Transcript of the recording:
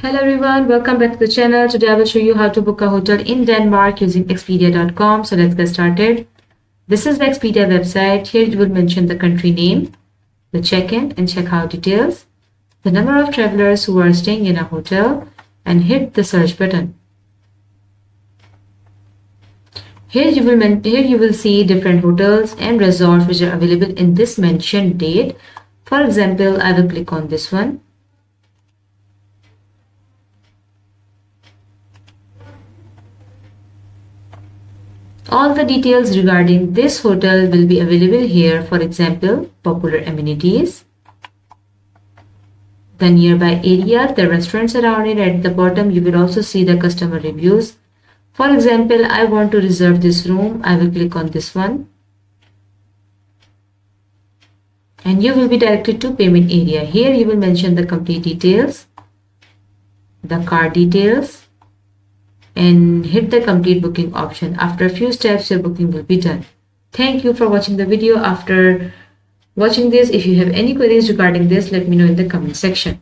Hello everyone, welcome back to the channel. Today I will show you how to book a hotel in Denmark using Expedia.com. So let's get started. This is the Expedia website. Here you will mention the country name, the check-in and check-out details, the number of travelers who are staying in a hotel and hit the search button. Here you will here you will see different hotels and resorts which are available in this mentioned date. For example, I will click on this one. All the details regarding this hotel will be available here. For example, popular amenities, the nearby area, the restaurants around it. At the bottom, you will also see the customer reviews. For example, I want to reserve this room. I will click on this one. And you will be directed to payment area. Here you will mention the complete details, the card details, and hit the complete booking option. After a few steps, your booking will be done. Thank you for watching the video. After watching this, if you have any queries regarding this, let me know in the comment section.